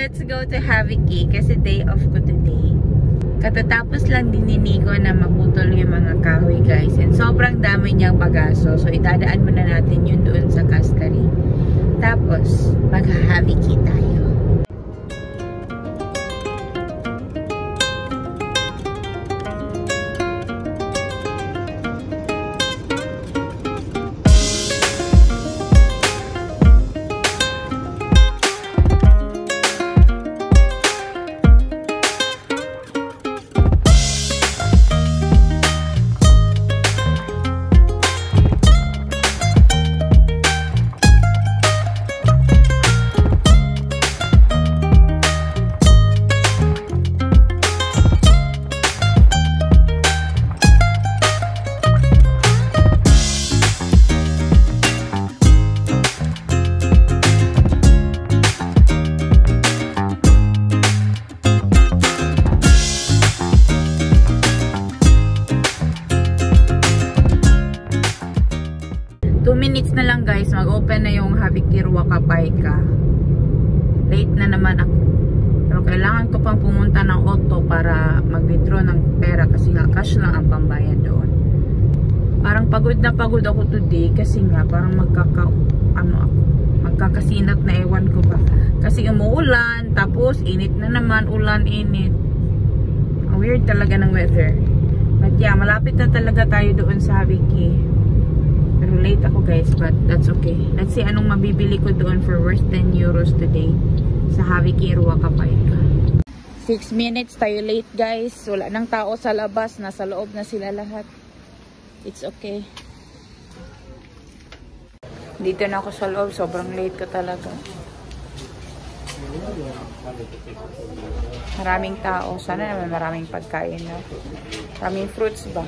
let's go to Haviki kasi day off ko today. Katatapos lang din ni Nico na maputol yung mga kahoy guys. And sobrang dami niyang bagaso. So idadaan muna natin yun doon sa Kaskari. Tapos, mag-Haviki tayo. Today kasi nga parang magkaka ano ako, magkakasinat na ewan ko ba. Kasi umuulan, tapos init na naman, ulan, init. Ang weird talaga ng weather. But yeah, malapit na talaga tayo doon sa Haviki. Pero late ako guys, but that's okay. Let's see anong mabibili ko doon for worth 10 euros today sa Haviki Irwa Kapayka. 6 minutes tayo late guys. Wala nang tao sa labas. Nasa loob na sila lahat. It's okay. Dito na ako sa loob. Sobrang late ko talaga. Maraming tao. Sana naman maraming pagkain. No? Maraming fruits ba?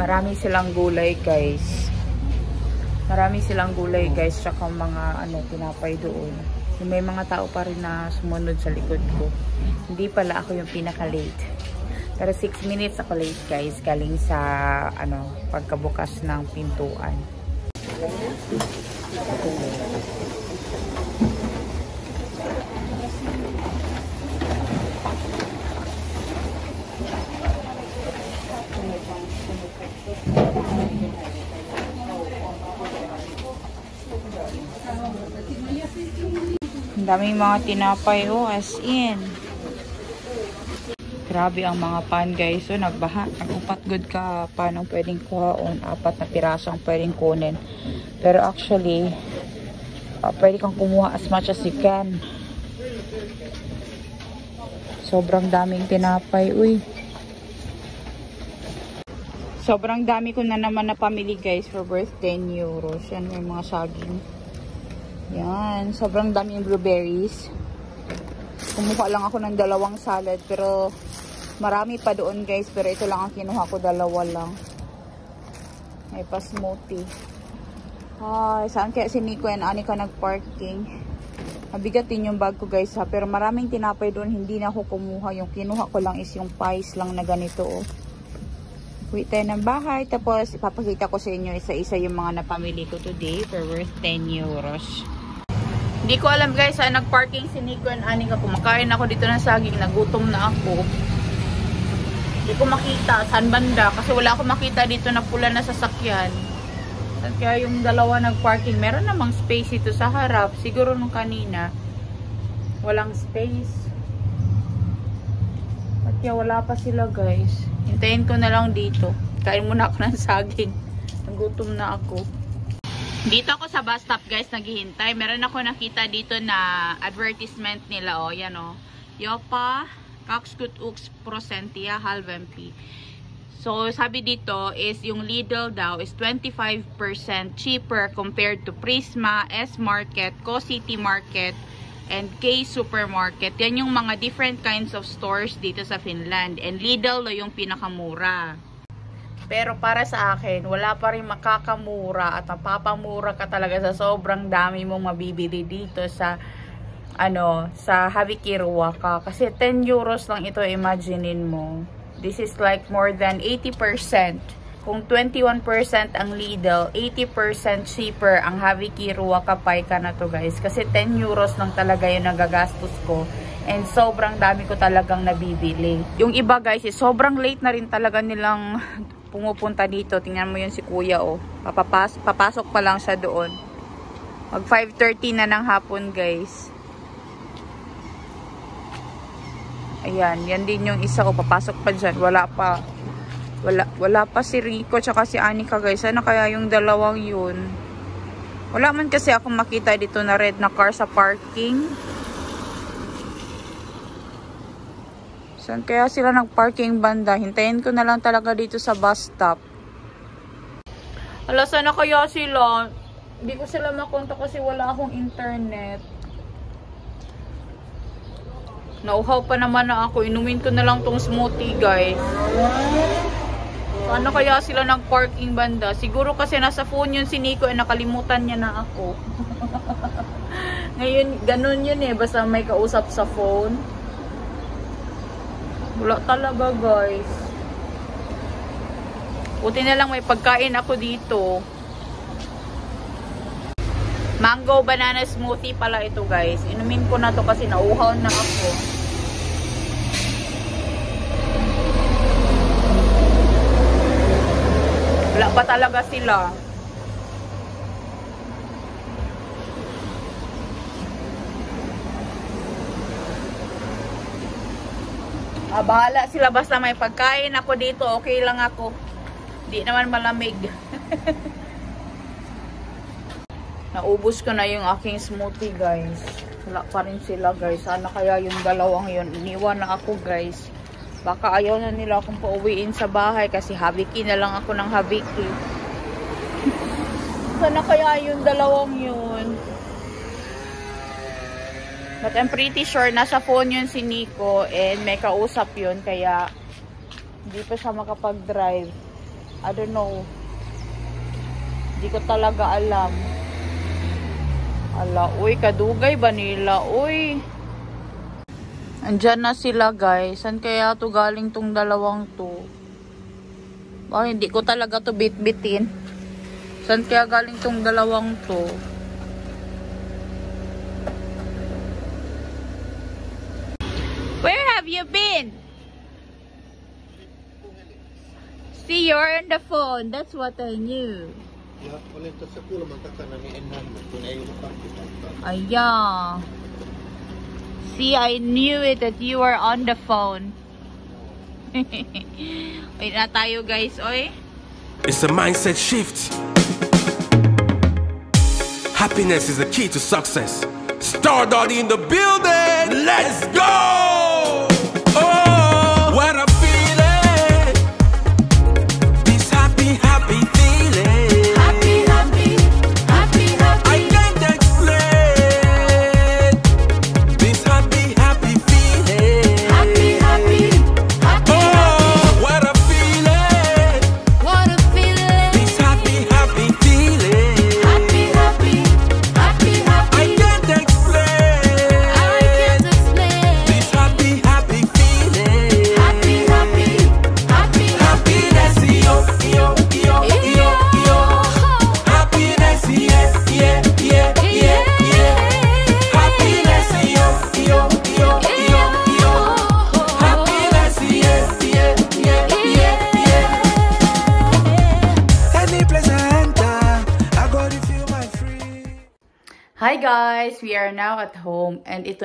Marami silang gulay guys. Marami silang gulay guys. Tsaka mga ano, tinapay doon. May mga tao pa rin na sumunod sa likod ko. Hindi pala ako yung pinaka-late. Pero 6 minutes ako late guys. Galing sa ano, pagkabukas ng pintuan. Ang daming mga tinapay oh, as in. Grabe ang mga pan guys. So, nagbaha. Nag-upat good ka paano pwedeng kuhaon. Apat na piraso ang pwedeng kunin. Pero actually, uh, pwede kang kumuha as much as you can. Sobrang daming tinapay. Uy. Sobrang dami ko na naman na pamili guys for worth 10 euros. Yan, may mga saging. Yan, sobrang dami yung blueberries. Kumuha lang ako ng dalawang salad pero marami pa doon guys. Pero ito lang ang kinuha ko, dalawa lang. May pa smoothie. Ay, saan kaya si Nico and Anika nag-parking? Mabigat din yung bag ko guys ha. Pero maraming tinapay doon, hindi na ako kumuha. Yung kinuha ko lang is yung pies lang na ganito oh. Uwi tayo ng bahay. Tapos, ipapakita ko sa inyo isa-isa yung mga napamili ko today for worth 10 euros. Hindi ko alam guys, saan nag-parking si Nico and Aning ako. Kumakain ako dito ng saging. Nagutom na ako. Hindi ko makita saan banda. Kasi wala ako makita dito na pula na sasakyan. At kaya yung dalawa nag-parking. Meron namang space ito sa harap. Siguro nung kanina. Walang space. At kaya wala pa sila guys. Hintayin ko na lang dito. Kain muna ako ng saging. Nagutom na ako. Dito ako sa bus stop guys, naghihintay. Meron ako nakita dito na advertisement nila. O, oh, yan o. Oh. Yopa, Kakskut Ux Prosentia, Halvempi. So, sabi dito is yung Lidl daw is 25% cheaper compared to Prisma, S-Market, Co-City Market, and K Supermarket. Yan yung mga different kinds of stores dito sa Finland. And Lidl yung pinakamura. Pero para sa akin, wala pa rin makakamura at mapapamura ka talaga sa sobrang dami mong mabibili dito sa ano, sa Havikirwa ka. Kasi 10 euros lang ito, imaginein mo. This is like more than 80% kung 21% ang Lidl, 80% cheaper ang Haviki Ruaka Paika na to guys. Kasi 10 euros lang talaga yung nagagastos ko. And sobrang dami ko talagang nabibili. Yung iba guys, eh, sobrang late na rin talaga nilang pumupunta dito. Tingnan mo yun si kuya oh. Papapas papasok pa lang siya doon. Mag 5.30 na ng hapon guys. Ayan, yan din yung isa ko. Papasok pa dyan. Wala pa. Wala, wala pa si Rico tsaka si Anika guys. Sana kaya yung dalawang yun. Wala man kasi ako makita dito na red na car sa parking. Saan kaya sila nag-parking banda? Hintayin ko na lang talaga dito sa bus stop. Ala, sana kaya sila? Hindi ko sila makonta kasi wala akong internet. Nauhaw pa naman na ako. Inumin ko na lang tong smoothie, guys. Sana kaya sila nag-parking banda? Siguro kasi nasa phone yun si Nico eh nakalimutan niya na ako. Ngayon, ganun yun eh. Basta may kausap sa phone. Wala talaga guys. Buti na lang may pagkain ako dito. Mango banana smoothie pala ito guys. Inumin ko na to kasi nauhaw na ako. Pa talaga sila. Ah, bahala sila basta may pagkain ako dito. Okay lang ako. Di naman malamig. Naubos ko na yung aking smoothie guys. Wala pa rin sila guys. Sana kaya yung dalawang yun. Iniwan na ako guys. Baka ayaw na nila akong pauwiin sa bahay kasi habiki na lang ako ng habiki. Sana kaya yung dalawang yun. But I'm pretty sure nasa phone yun si Nico and may kausap yun kaya hindi pa siya makapag-drive. I don't know. Hindi ko talaga alam. Ala, uy, kadugay ba nila? Uy. Andyan na sila guys. San kaya to galing tong dalawang to? Oh, hindi ko talaga to bit-bitin. San kaya galing tong dalawang to? Where have you been? See, you're on the phone. That's what I knew. Ayan. See, I knew it that you were on the phone. Wait na tayo guys, oy. It's a mindset shift. Happiness is the key to success. Star Daddy in the building. Let's go.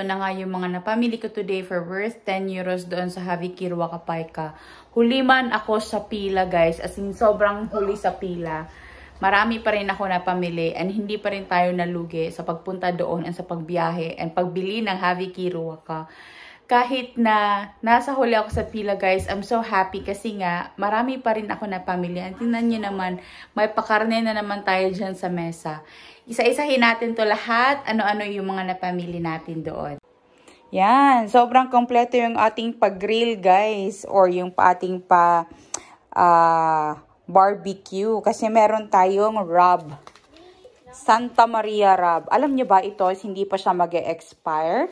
Na nga yung mga napamili ko today for worth 10 euros doon sa Haviki Ruakapayka. Huli man ako sa pila guys, as in sobrang huli sa pila. Marami pa rin ako napamili and hindi pa rin tayo nalugi sa pagpunta doon and sa pagbiyahe and pagbili ng Haviki Ruaka. Kahit na nasa huli ako sa pila guys, I'm so happy kasi nga marami pa rin ako napamili. And tingnan nyo naman, may pakarne na naman tayo dyan sa mesa. Isa-isahin natin to lahat, ano-ano yung mga napamili natin doon. Yan, sobrang kompleto yung ating pag-grill guys or yung ating pa ah, barbecue kasi meron tayong rub. Santa Maria rub. Alam niyo ba ito, hindi pa siya mag-expire.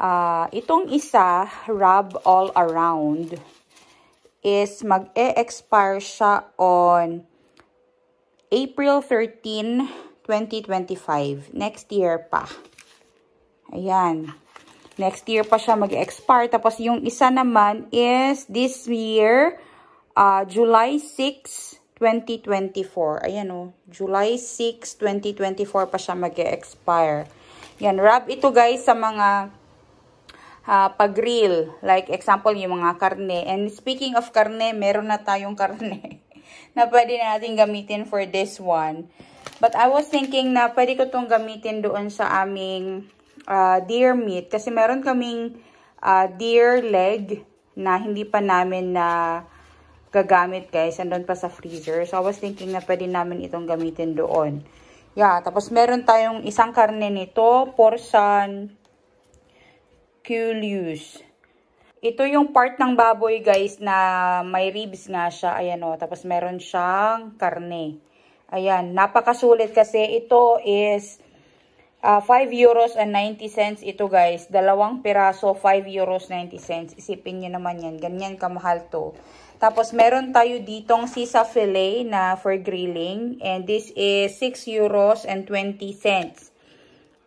Ah, itong isa, rub all around. is mag-e-expire siya on April 13, 2025. Next year pa. Ayan. Next year pa siya mag-expire. Tapos yung isa naman is this year, uh, July 6, 2024. Ayan o. Oh, July 6, 2024 pa siya mag-expire. Yan. Rub ito guys sa mga uh, pag-grill. Like example, yung mga karne. And speaking of karne, meron na tayong karne na pwede na natin gamitin for this one. But I was thinking na pwede ko itong gamitin doon sa aming uh, deer meat. Kasi meron kaming uh, deer leg na hindi pa namin na gagamit guys. Andun pa sa freezer. So I was thinking na pwede namin itong gamitin doon. Yeah, tapos meron tayong isang karne nito, portion culeus. Ito yung part ng baboy guys na may ribs nga siya. Ayan o. Tapos meron siyang karne. Ayan. Napakasulit kasi ito is uh, 5 euros and 90 cents ito guys. Dalawang piraso 5 euros 90 cents. Isipin nyo naman yan. Ganyan kamahal to. Tapos meron tayo ditong sisa fillet na for grilling. And this is 6 euros and 20 cents.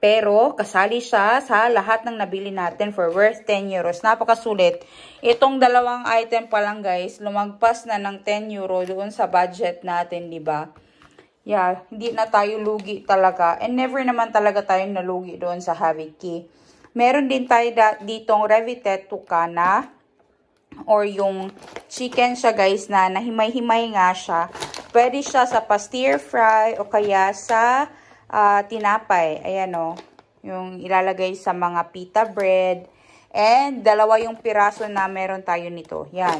Pero, kasali siya sa lahat ng nabili natin for worth 10 euros. Napakasulit. Itong dalawang item pa lang guys, lumagpas na ng 10 euro doon sa budget natin, di ba? Yeah, hindi na tayo lugi talaga. And never naman talaga tayong nalugi doon sa Haviki. Meron din tayo ditong Revitet Tukana or yung chicken siya guys na nahimay-himay nga siya. Pwede siya sa pastir fry o kaya sa uh, tinapay. Ayan o. Yung ilalagay sa mga pita bread. And dalawa yung piraso na meron tayo nito. Yan.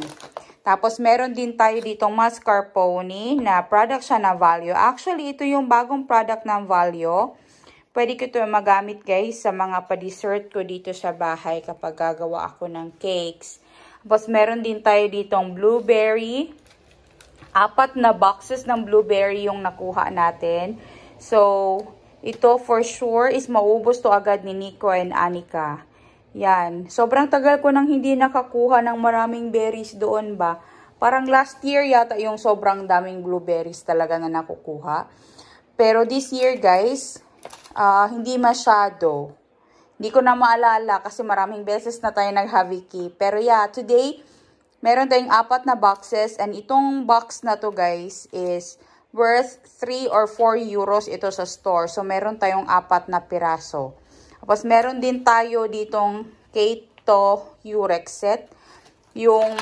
Tapos meron din tayo ditong mascarpone na product siya na Value. Actually, ito yung bagong product ng Value. Pwede ko ito magamit guys sa mga pa-dessert ko dito sa bahay kapag gagawa ako ng cakes. Tapos meron din tayo ditong blueberry. Apat na boxes ng blueberry yung nakuha natin. So, ito for sure is maubos to agad ni Nico and Anika. Yan. Sobrang tagal ko nang hindi nakakuha ng maraming berries doon ba. Parang last year yata yung sobrang daming blueberries talaga na nakukuha. Pero this year guys, uh, hindi masyado. Hindi ko na maalala kasi maraming beses na tayo nag-Haviki. Pero yeah, today, meron tayong apat na boxes. And itong box na to guys is worth 3 or 4 euros ito sa store. So, meron tayong apat na piraso. Tapos, meron din tayo ditong Keto Urex set. Yung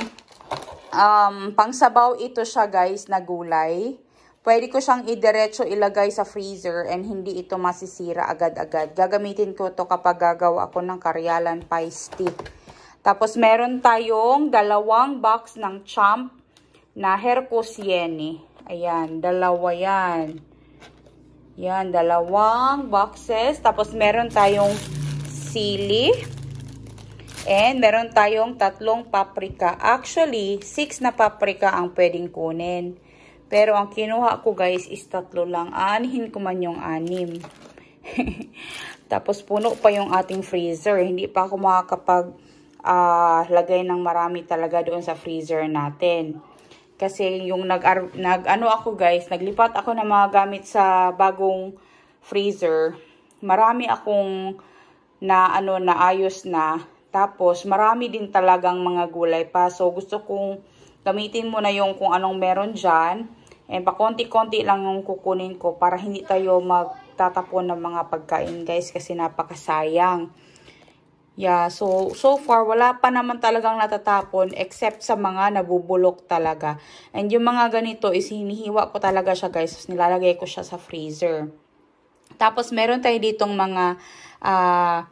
um, pangsabaw ito siya guys na gulay. Pwede ko siyang idiretso ilagay sa freezer and hindi ito masisira agad-agad. Gagamitin ko to kapag gagawa ako ng karyalan pie stick. Tapos meron tayong dalawang box ng champ na Hercosiene. Ayan, dalawa yan. Yan, dalawang boxes. Tapos meron tayong sili. And meron tayong tatlong paprika. Actually, six na paprika ang pwedeng kunin. Pero ang kinuha ko guys is tatlo lang. Anihin ko man yung anim. Tapos puno pa yung ating freezer. Hindi pa ako makakapag uh, lagay ng marami talaga doon sa freezer natin. Kasi yung nag, nag ano ako guys, naglipat ako ng mga gamit sa bagong freezer. Marami akong na ano na ayos na. Tapos marami din talagang mga gulay pa. So gusto kong gamitin mo na yung kung anong meron diyan. And pa konti-konti lang yung kukunin ko para hindi tayo magtatapon ng mga pagkain guys kasi napakasayang. Yeah, so, so far, wala pa naman talagang natatapon except sa mga nabubulok talaga. And yung mga ganito is hinihiwa ko talaga siya guys. Nilalagay ko siya sa freezer. Tapos meron tayo ditong mga uh,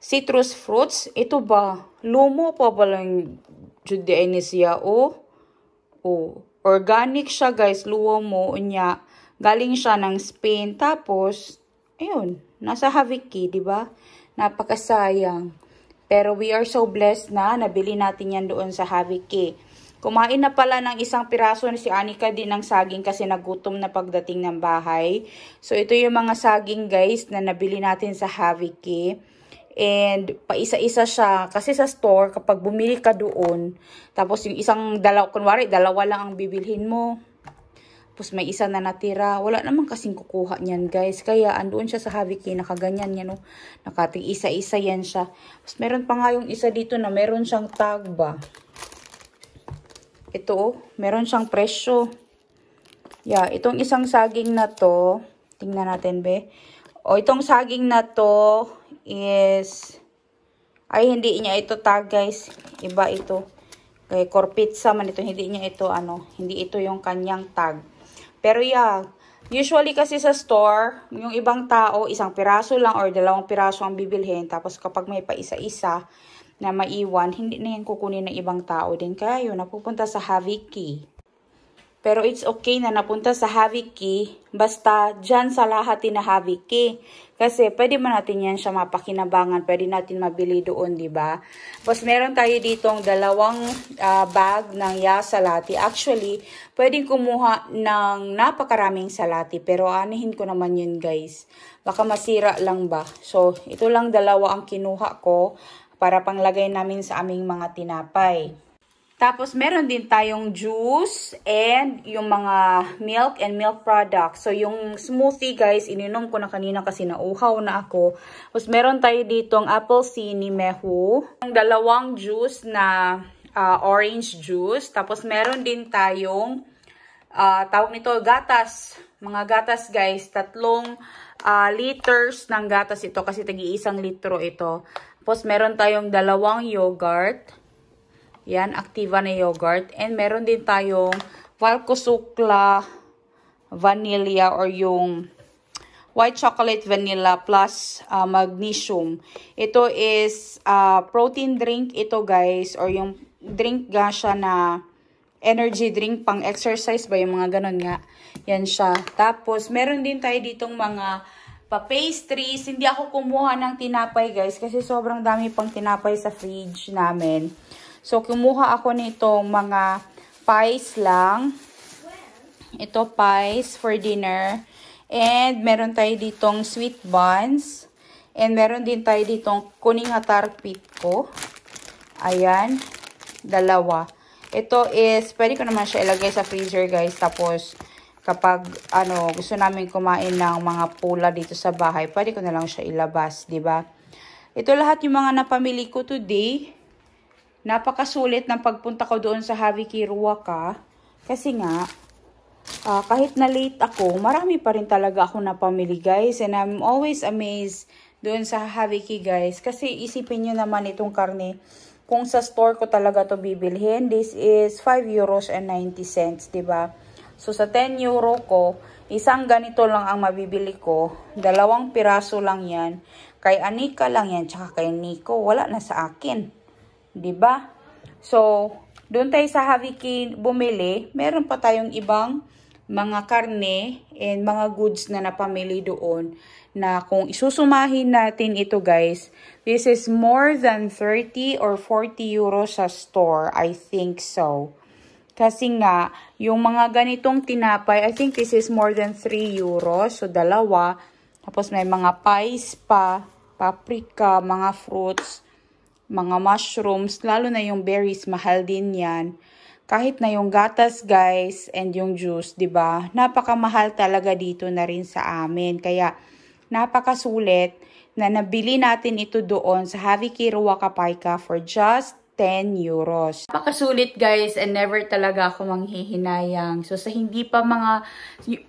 citrus fruits. Ito ba? Lumo pa ba lang Judeanesia o? Oh, organic siya guys. Luwo mo. Unya, galing siya ng Spain. Tapos, ayun, nasa Haviki, di ba? Napakasayang. Pero we are so blessed na nabili natin yan doon sa Haviki. Kumain na pala ng isang piraso na si Anika din ng saging kasi nagutom na pagdating ng bahay. So ito yung mga saging guys na nabili natin sa Haviki. And paisa-isa siya. Kasi sa store, kapag bumili ka doon, tapos yung isang dalaw, kunwari, dalawa lang ang bibilhin mo. Tapos may isa na natira. Wala naman kasing kukuha niyan, guys. Kaya andoon siya sa Haviki, nakaganyan yan, no? Nakating isa-isa yan siya. Tapos meron pa nga yung isa dito na meron siyang tag ba. Ito, oh, meron siyang presyo. Yeah, itong isang saging na to, tingnan natin, be. O, itong saging na to is, ay, hindi niya ito tag, guys. Iba ito. Kay Corpizza man ito, hindi niya ito, ano, hindi ito yung kanyang tag. Pero yeah, usually kasi sa store, yung ibang tao, isang piraso lang or dalawang piraso ang bibilhin. Tapos kapag may pa isa-isa na maiwan, hindi na yan kukunin ng ibang tao din. Kaya yun, napupunta sa Haviki. Pero it's okay na napunta sa Haviki, basta dyan sa lahat na Haviki. Kasi pwede man natin yan siya mapakinabangan, pwede natin mabili doon, di ba? Tapos meron tayo ditong dalawang ah, bag ng ya salati. Actually, pwedeng kumuha ng napakaraming salati, pero anihin ko naman yun, guys. Baka masira lang ba? So, ito lang dalawa ang kinuha ko para panglagay namin sa aming mga tinapay. Tapos, meron din tayong juice and yung mga milk and milk products. So, yung smoothie, guys, ininom ko na kanina kasi nauhaw na ako. Tapos, meron tayo ditong apple ni mehu. Ang dalawang juice na ah, orange juice. Tapos, meron din tayong ah, tawag nito gatas. Mga gatas, guys. Tatlong ah, liters ng gatas ito kasi tagi-isang litro ito. Tapos, meron tayong dalawang yogurt. Yan, Activa na yogurt. And meron din tayong Valkosukla vanilla or yung white chocolate vanilla plus uh, magnesium. Ito is uh, protein drink ito guys or yung drink ga siya na energy drink pang exercise ba yung mga ganun nga. Yan siya. Tapos meron din tayo ditong mga pa-pastries. Hindi ako kumuha ng tinapay guys kasi sobrang dami pang tinapay sa fridge namin. So, kumuha ako nitong mga pies lang. Ito, pies for dinner. And, meron tayo ditong sweet buns. And, meron din tayo ditong kuning hatar ko. Ayan. Dalawa. Ito is, pwede ko naman siya ilagay sa freezer, guys. Tapos, kapag, ano, gusto namin kumain ng mga pula dito sa bahay, pwede ko na lang siya ilabas, ba? Ito lahat yung mga napamili ko today. Napakasulit ng pagpunta ko doon sa Haviki Ruaka. Kasi nga, ah, kahit na late ako, marami pa rin talaga ako napamili guys. And I'm always amazed doon sa Haviki guys. Kasi isipin nyo naman itong karne. Kung sa store ko talaga to bibilhin, this is 5 euros and 90 cents, ba? So sa 10 euro ko, isang ganito lang ang mabibili ko. Dalawang piraso lang 'yan. Kay Anika lang 'yan, tsaka kay Nico, wala na sa akin. 'Di ba? So, doon tayo sa Haviki bumili, meron pa tayong ibang mga karne and mga goods na napamili doon na kung isusumahin natin ito guys, this is more than 30 or 40 euros sa store. I think so. Kasi nga, yung mga ganitong tinapay, I think this is more than 3 euros. So, dalawa. Tapos may mga pies pa, paprika, mga fruits mga mushrooms, lalo na yung berries, mahal din yan. Kahit na yung gatas guys and yung juice, ba? Napakamahal talaga dito na rin sa amin. Kaya napakasulit na nabili natin ito doon sa Haviki Ruwakapaika for just 10 euros. Napakasulit guys and never talaga ako manghihinayang. So sa hindi pa mga,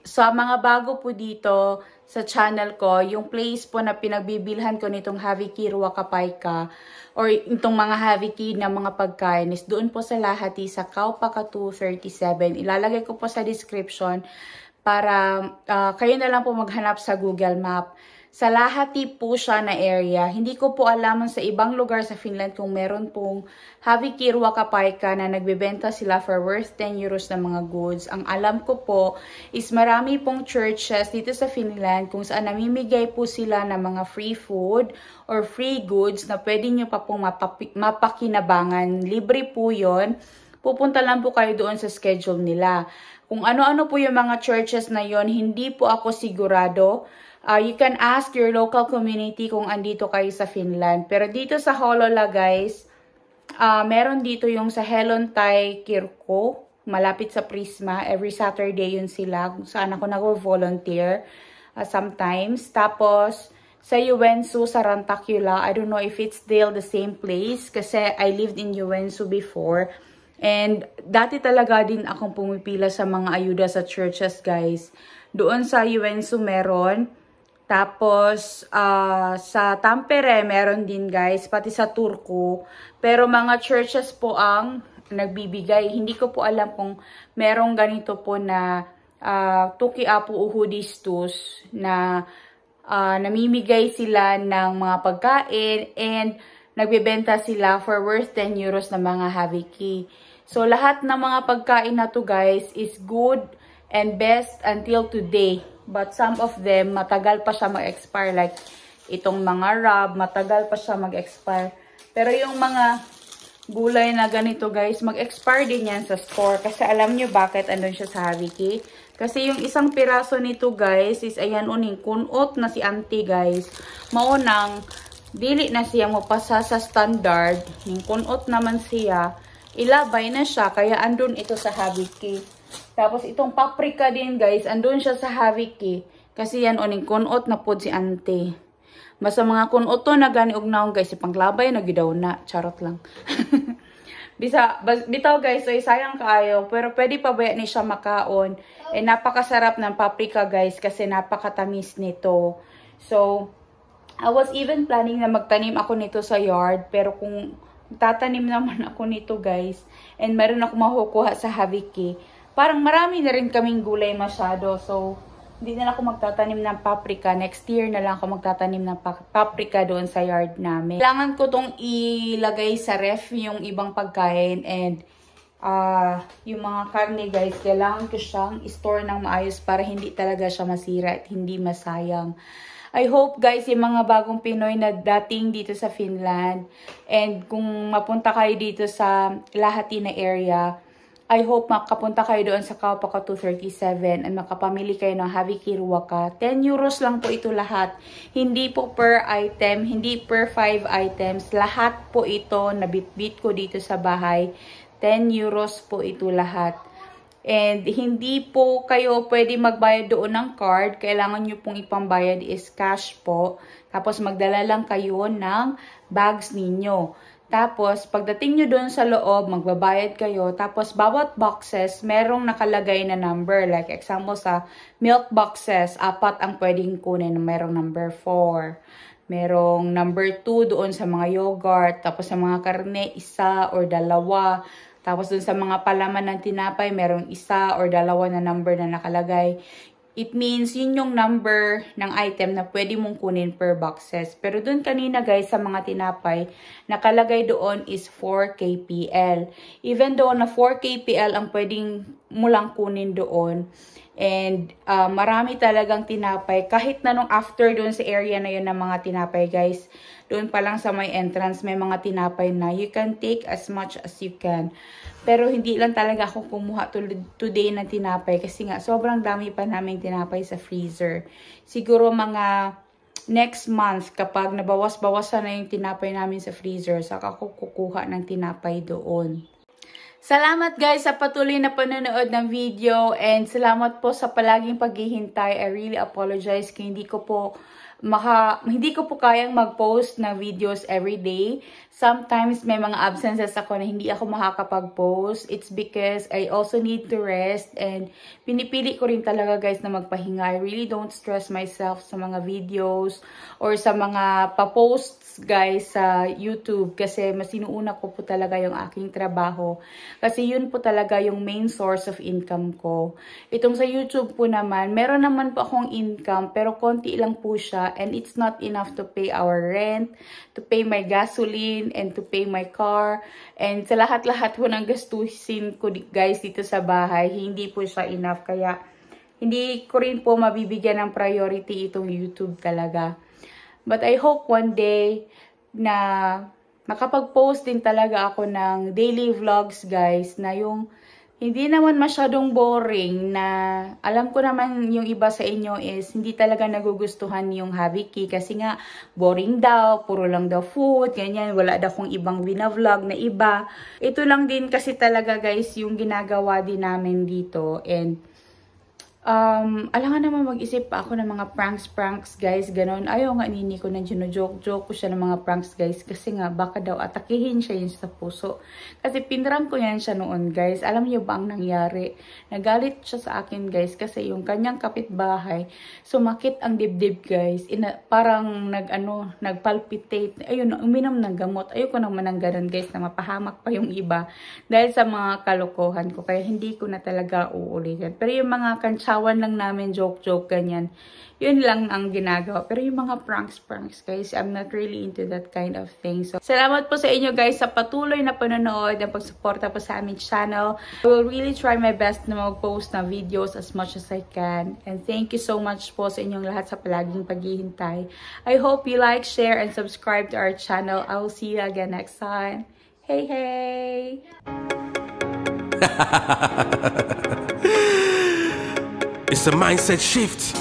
sa mga bago po dito sa channel ko, yung place po na pinagbibilhan ko nitong Haviki Ruwakapaika or itong mga Haviki na mga pagkain is doon po sa Lahati sa Kaupaka 237. Ilalagay ko po sa description para uh, kayo na lang po maghanap sa Google Map. Sa Lahati po siya na area. Hindi ko po alam sa ibang lugar sa Finland kung meron pong Haviki Ruwakapaika na nagbebenta sila for worth 10 euros na mga goods. Ang alam ko po is marami pong churches dito sa Finland kung saan namimigay po sila ng mga free food or free goods na pwede nyo pa pong mapakinabangan. Libre po yon pupunta lang po kayo doon sa schedule nila. Kung ano-ano po yung mga churches na yon hindi po ako sigurado uh, you can ask your local community kung andito kayo sa Finland. Pero dito sa Holola guys, uh, meron dito yung sa Helontai Kirko, malapit sa Prisma. Every Saturday yun sila, kung saan ako nag-volunteer uh, sometimes. Tapos, sa Uwensu, sa Rantakula, I don't know if it's still the same place kasi I lived in Uwensu before. And dati talaga din akong pumipila sa mga ayuda sa churches, guys. Doon sa Uwensu meron. Tapos, uh, sa Tampere, meron din guys, pati sa Turku. Pero mga churches po ang nagbibigay. Hindi ko po alam kung merong ganito po na uh, Tuki Apo Uhudistus na uh, namimigay sila ng mga pagkain and nagbebenta sila for worth 10 euros na mga haviki. So, lahat ng mga pagkain na to guys is good and best until today. But some of them, matagal pa siya mag-expire. Like, itong mga rub, matagal pa siya mag-expire. Pero yung mga gulay na ganito, guys, mag-expire din yan sa store. Kasi alam nyo bakit andun siya sa Haviki? Kasi yung isang piraso nito, guys, is ayan uning kunot na si auntie, guys. Maunang, dili na siya mapasa sa standard. Yung kunot naman siya, ilabay na siya. Kaya andun ito sa Haviki. Tapos itong paprika din guys, andun siya sa Haviki. Kasi yan oning kunot na pod si ante. Basta mga kunot to na gani og naong guys, ipanglabay na gidaw na. Charot lang. Bisa, bitaw guys, so sayang kaayo. Pero pwede pa ba ni siya makaon. Eh, napakasarap ng paprika guys kasi napakatamis nito. So, I was even planning na magtanim ako nito sa yard. Pero kung tatanim naman ako nito guys, and meron ako makukuha sa Haviki, parang marami na rin kaming gulay masyado. So, hindi na ako magtatanim ng paprika. Next year na lang ako magtatanim ng paprika doon sa yard namin. Kailangan ko tong ilagay sa ref yung ibang pagkain and uh, yung mga karne guys, kailangan ko siyang store ng maayos para hindi talaga siya masira at hindi masayang. I hope guys, yung mga bagong Pinoy na dating dito sa Finland and kung mapunta kayo dito sa Lahatina area, I hope makapunta kayo doon sa Kaupaka 237 at makapamili kayo ng Haviki Ruwaka. 10 euros lang po ito lahat. Hindi po per item, hindi per 5 items. Lahat po ito na bit-bit ko dito sa bahay. 10 euros po ito lahat. And hindi po kayo pwede magbayad doon ng card. Kailangan nyo pong ipambayad is cash po. Tapos magdala lang kayo ng bags ninyo. Tapos, pagdating nyo doon sa loob, magbabayad kayo. Tapos, bawat boxes, merong nakalagay na number. Like, example sa milk boxes, apat ang pwedeng kunin. Merong number 4. Merong number 2 doon sa mga yogurt. Tapos, sa mga karne, isa or dalawa. Tapos, doon sa mga palaman ng tinapay, merong isa or dalawa na number na nakalagay. It means, yun yung number ng item na pwede mong kunin per boxes. Pero doon kanina guys, sa mga tinapay, nakalagay doon is 4 kpl. Even though na 4 kpl ang pwedeng mo lang kunin doon. And uh, marami talagang tinapay. Kahit na nung after doon sa area na yun ng mga tinapay guys, doon pa lang sa may entrance, may mga tinapay na you can take as much as you can. Pero hindi lang talaga ako kumuha today ng tinapay kasi nga sobrang dami pa namin tinapay sa freezer. Siguro mga next month kapag nabawas-bawasan na yung tinapay namin sa freezer, saka ako kukuha ng tinapay doon. Salamat guys sa patuloy na panonood ng video and salamat po sa palaging paghihintay. I really apologize kung hindi ko po maka, hindi ko po kayang mag-post ng videos every day. Sometimes may mga absences ako na hindi ako makakapag-post. It's because I also need to rest and pinipili ko rin talaga guys na magpahinga. I really don't stress myself sa mga videos or sa mga pa-posts guys sa YouTube kasi mas ko po talaga yung aking trabaho. Kasi yun po talaga yung main source of income ko. Itong sa YouTube po naman, meron naman po akong income pero konti lang po siya and it's not enough to pay our rent, to pay my gasoline, and to pay my car. And sa lahat-lahat po ng gastusin ko guys dito sa bahay, hindi po siya enough. Kaya hindi ko rin po mabibigyan ng priority itong YouTube talaga. But I hope one day na makapag-post din talaga ako ng daily vlogs guys na yung hindi naman masyadong boring na alam ko naman yung iba sa inyo is hindi talaga nagugustuhan yung Habiki kasi nga boring daw, puro lang daw food, ganyan, wala daw kung ibang binavlog na iba. Ito lang din kasi talaga guys yung ginagawa din namin dito and um, alangan naman mag-isip pa ako ng mga pranks-pranks guys, ganon. Ayaw nga nini ko na joke-joke ko siya ng mga pranks guys kasi nga baka daw atakihin siya yun sa puso. Kasi pinrang ko yan siya noon guys. Alam niyo ba ang nangyari? Nagalit siya sa akin guys kasi yung kanyang kapitbahay, sumakit ang dibdib guys. Ina, parang nag ano, nagpalpitate. Ayun, uminom ng gamot. Ayoko naman ng ganun guys na mapahamak pa yung iba dahil sa mga kalokohan ko. Kaya hindi ko na talaga uulitin. Pero yung mga kansya sawan lang namin, joke-joke, ganyan. Yun lang ang ginagawa. Pero yung mga pranks-pranks, guys, I'm not really into that kind of thing. So, salamat po sa inyo, guys, sa patuloy na panonood at pagsuporta po sa aming channel. I will really try my best na mag-post na videos as much as I can. And thank you so much po sa inyong lahat sa palaging paghihintay. I hope you like, share, and subscribe to our channel. I will see you again next time. Hey, hey! It's a mindset shift.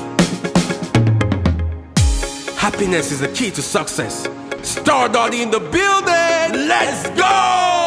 Happiness is the key to success. Star Daddy in the building. Let's go!